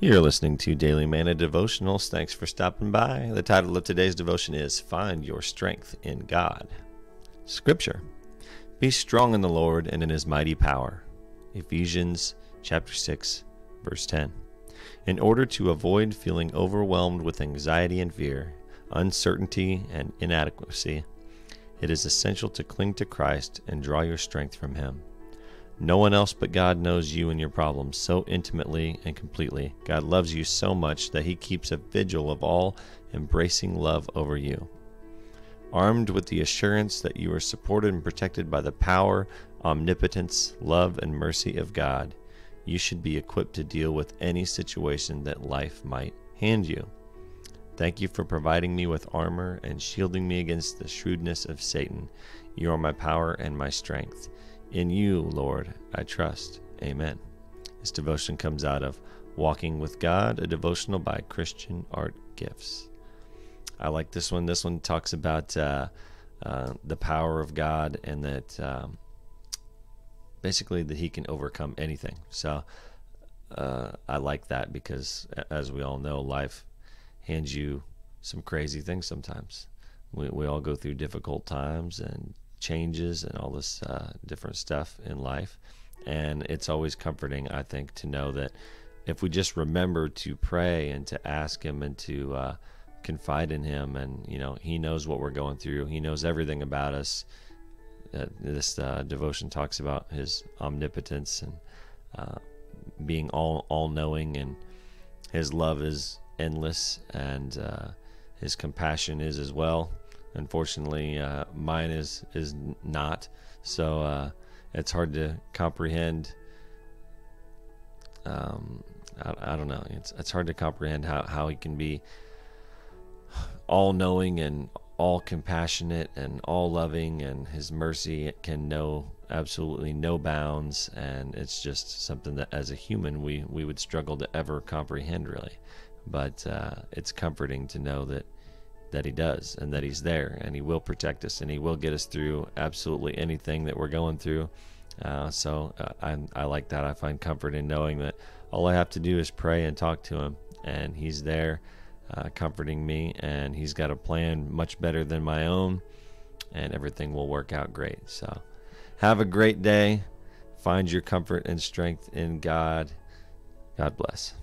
You're listening to Daily Manna Devotionals. Thanks for stopping by. The title of today's devotion is Find Your Strength in God. Scripture Be strong in the Lord and in his mighty power. Ephesians chapter 6, verse 10. In order to avoid feeling overwhelmed with anxiety and fear, uncertainty and inadequacy, it is essential to cling to Christ and draw your strength from him. No one else but God knows you and your problems so intimately and completely. God loves you so much that He keeps a vigil of all embracing love over you. Armed with the assurance that you are supported and protected by the power, omnipotence, love, and mercy of God, you should be equipped to deal with any situation that life might hand you. Thank you for providing me with armor and shielding me against the shrewdness of Satan. You are my power and my strength. In you, Lord, I trust. Amen. This devotion comes out of Walking with God, a devotional by Christian Art Gifts. I like this one. This one talks about uh, uh, the power of God and that um, basically that He can overcome anything. So uh, I like that because, as we all know, life hands you some crazy things sometimes. We, we all go through difficult times and changes and all this uh, different stuff in life. And it's always comforting, I think, to know that if we just remember to pray and to ask Him and to uh, confide in Him, and you know, He knows what we're going through, He knows everything about us. Uh, this uh, devotion talks about His omnipotence and uh, being all all knowing, and His love is endless, and uh, His compassion is as well Unfortunately, uh, mine is is not. So uh, it's hard to comprehend. Um, I, I, don't know. It's it's hard to comprehend how how he can be all knowing and all compassionate and all loving, and his mercy can know absolutely no bounds. And it's just something that, as a human, we we would struggle to ever comprehend, really. But uh, it's comforting to know that that He does and that He's there and He will protect us and He will get us through absolutely anything that we're going through. Uh, so uh, I, I like that. I find comfort in knowing that all I have to do is pray and talk to Him and He's there uh, comforting me and He's got a plan much better than my own and everything will work out great. So have a great day. Find your comfort and strength in God. God bless.